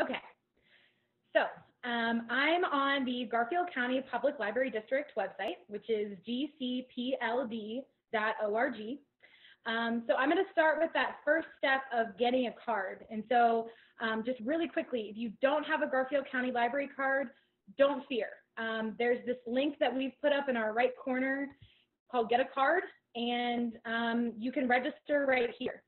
Okay. So um, I'm on the Garfield County Public Library District website, which is gcpld.org. Um, so I'm going to start with that first step of getting a card. And so um, just really quickly, if you don't have a Garfield County Library card, don't fear. Um, there's this link that we've put up in our right corner called Get a Card, and um, you can register right here.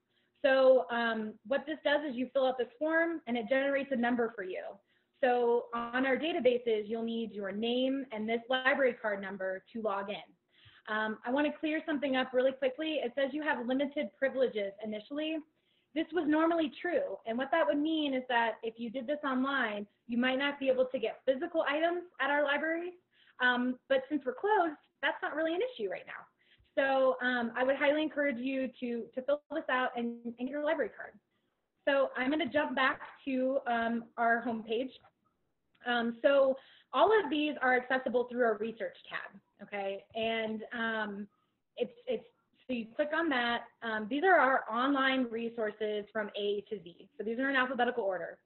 So um, what this does is you fill out this form and it generates a number for you. So on our databases, you'll need your name and this library card number to log in. Um, I want to clear something up really quickly. It says you have limited privileges initially. This was normally true. And what that would mean is that if you did this online, you might not be able to get physical items at our libraries. Um, but since we're closed, that's not really an issue right now. So um, I would highly encourage you to, to fill this out and, and get your library card. So I'm going to jump back to um, our homepage. Um, so all of these are accessible through our research tab, okay? And um, it's, it's, so you click on that. Um, these are our online resources from A to Z. So these are in alphabetical order.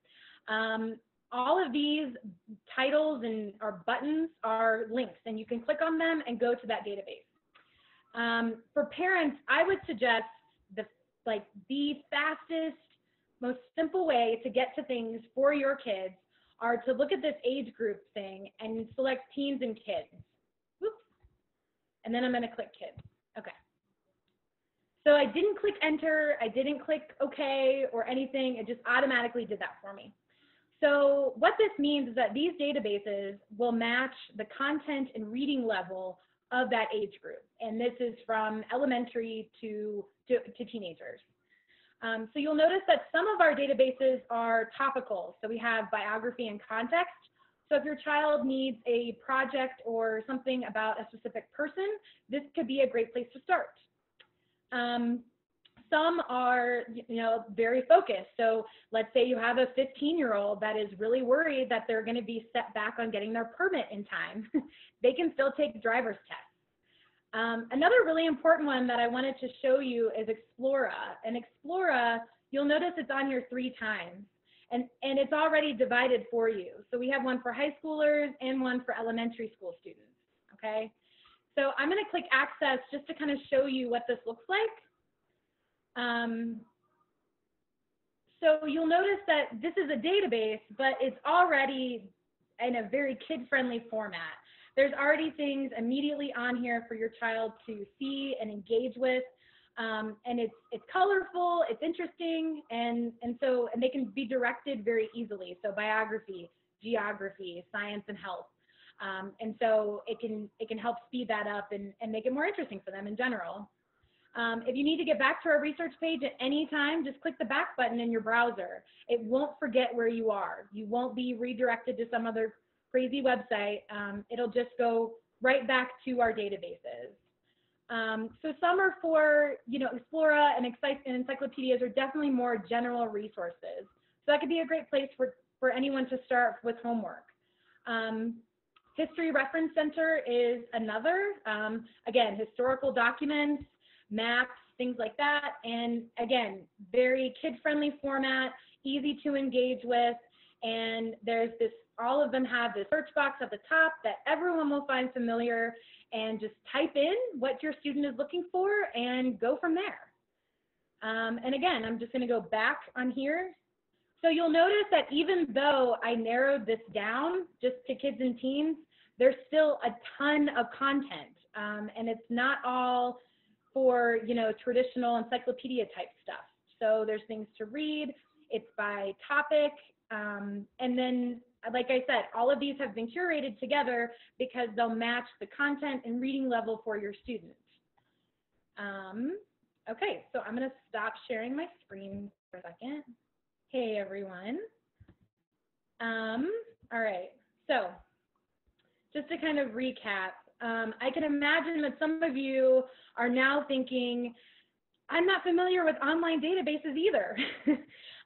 Um, all of these titles and our buttons are links and you can click on them and go to that database. Um, for parents, I would suggest the like the fastest, most simple way to get to things for your kids are to look at this age group thing and select teens and kids. Oops. And then I'm going to click kids. Okay. So I didn't click enter, I didn't click OK or anything. It just automatically did that for me. So what this means is that these databases will match the content and reading level of that age group. And this is from elementary to, to, to teenagers. Um, so you'll notice that some of our databases are topical. So we have Biography in Context. So if your child needs a project or something about a specific person, this could be a great place to start. Um, some are, you know, very focused. So let's say you have a 15 year old that is really worried that they're going to be set back on getting their permit in time. they can still take driver's tests. Um, another really important one that I wanted to show you is Explora. And Explora, you'll notice it's on here three times. And, and it's already divided for you. So we have one for high schoolers and one for elementary school students, okay? So I'm gonna click access just to kind of show you what this looks like. Um, so you'll notice that this is a database, but it's already in a very kid-friendly format. There's already things immediately on here for your child to see and engage with. Um, and it's it's colorful, it's interesting, and and so and they can be directed very easily. So biography, geography, science, and health. Um, and so it can it can help speed that up and, and make it more interesting for them in general. Um, if you need to get back to our research page at any time, just click the back button in your browser. It won't forget where you are. You won't be redirected to some other crazy website. Um, it'll just go right back to our databases. Um, so some are for, you know, Explora and, and encyclopedias are definitely more general resources. So that could be a great place for, for anyone to start with homework. Um, History Reference Center is another. Um, again, historical documents, maps, things like that. And again, very kid-friendly format, easy to engage with. And there's this, all of them have this search box at the top that everyone will find familiar and just type in what your student is looking for and go from there. Um, and again, I'm just gonna go back on here. So you'll notice that even though I narrowed this down just to kids and teens, there's still a ton of content. Um, and it's not all for, you know, traditional encyclopedia type stuff. So there's things to read, it's by topic, um, and then, like I said, all of these have been curated together because they'll match the content and reading level for your students. Um, okay, so I'm gonna stop sharing my screen for a second. Hey everyone. Um, all right, so just to kind of recap, um, I can imagine that some of you are now thinking, I'm not familiar with online databases either.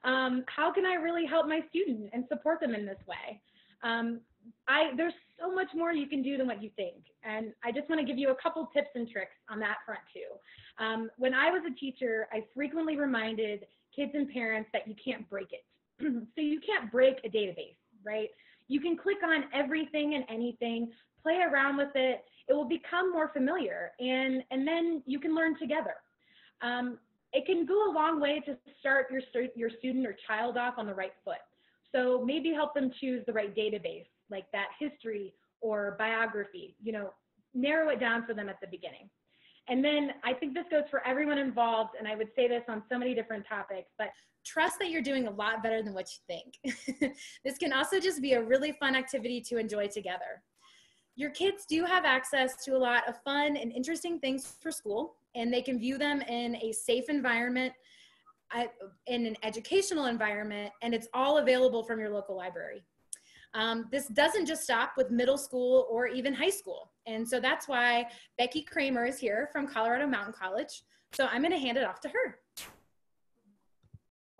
um, how can I really help my student and support them in this way? Um, I, there's so much more you can do than what you think. And I just want to give you a couple tips and tricks on that front too. Um, when I was a teacher, I frequently reminded kids and parents that you can't break it. so you can't break a database, right? You can click on everything and anything, play around with it. It will become more familiar, and and then you can learn together. Um, it can go a long way to start your your student or child off on the right foot. So maybe help them choose the right database, like that history or biography. You know, narrow it down for them at the beginning. And then I think this goes for everyone involved, and I would say this on so many different topics, but trust that you're doing a lot better than what you think. this can also just be a really fun activity to enjoy together. Your kids do have access to a lot of fun and interesting things for school, and they can view them in a safe environment, in an educational environment, and it's all available from your local library. Um, this doesn't just stop with middle school or even high school. And so that's why Becky Kramer is here from Colorado Mountain College. So I'm going to hand it off to her.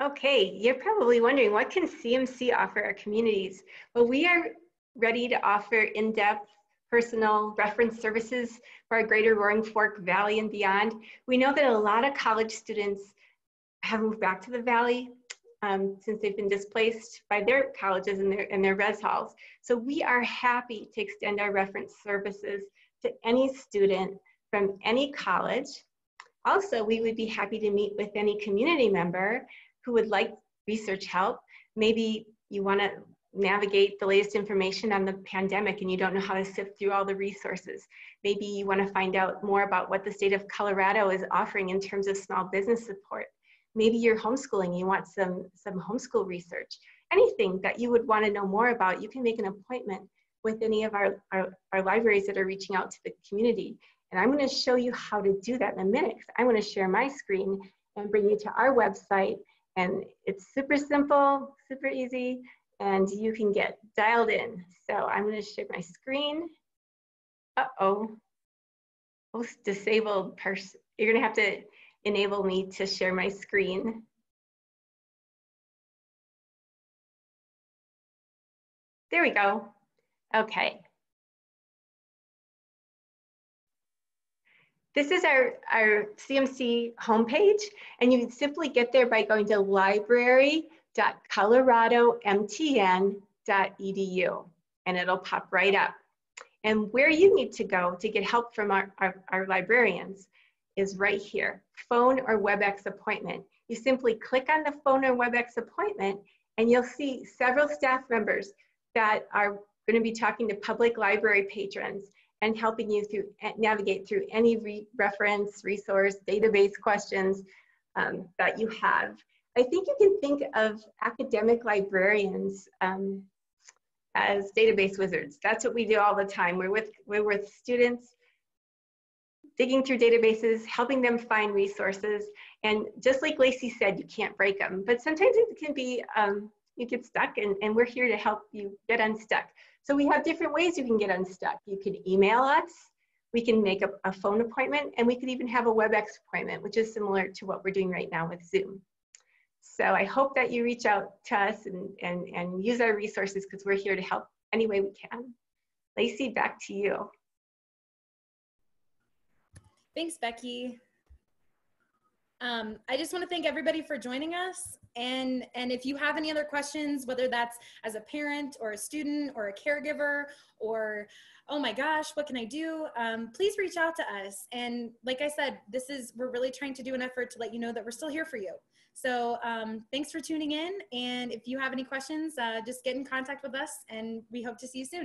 Okay, you're probably wondering what can CMC offer our communities? Well, we are ready to offer in-depth personal reference services for our greater Roaring Fork Valley and beyond. We know that a lot of college students have moved back to the Valley um, since they've been displaced by their colleges and their, and their res halls. So we are happy to extend our reference services to any student from any college. Also, we would be happy to meet with any community member who would like research help. Maybe you want to navigate the latest information on the pandemic and you don't know how to sift through all the resources. Maybe you want to find out more about what the state of Colorado is offering in terms of small business support. Maybe you're homeschooling, you want some, some homeschool research. Anything that you would want to know more about, you can make an appointment with any of our, our, our libraries that are reaching out to the community. And I'm going to show you how to do that in a minute. I'm going to share my screen and bring you to our website. And it's super simple, super easy, and you can get dialed in. So I'm going to share my screen. Uh-oh. Host disabled person. You're going to have to enable me to share my screen. There we go. Okay. This is our, our CMC homepage, and you can simply get there by going to library.coloradomtn.edu, and it'll pop right up. And where you need to go to get help from our, our, our librarians is right here, phone or WebEx appointment. You simply click on the phone or WebEx appointment and you'll see several staff members that are going to be talking to public library patrons and helping you through navigate through any re reference, resource, database questions um, that you have. I think you can think of academic librarians um, as database wizards. That's what we do all the time. We're with, we're with students digging through databases, helping them find resources. And just like Lacey said, you can't break them, but sometimes it can be, um, you get stuck and, and we're here to help you get unstuck. So we have different ways you can get unstuck. You can email us, we can make a, a phone appointment, and we could even have a WebEx appointment, which is similar to what we're doing right now with Zoom. So I hope that you reach out to us and, and, and use our resources because we're here to help any way we can. Lacey, back to you. Thanks, Becky. Um, I just want to thank everybody for joining us. And, and if you have any other questions, whether that's as a parent or a student or a caregiver or, oh my gosh, what can I do? Um, please reach out to us. And like I said, this is, we're really trying to do an effort to let you know that we're still here for you. So um, thanks for tuning in. And if you have any questions, uh, just get in contact with us and we hope to see you soon.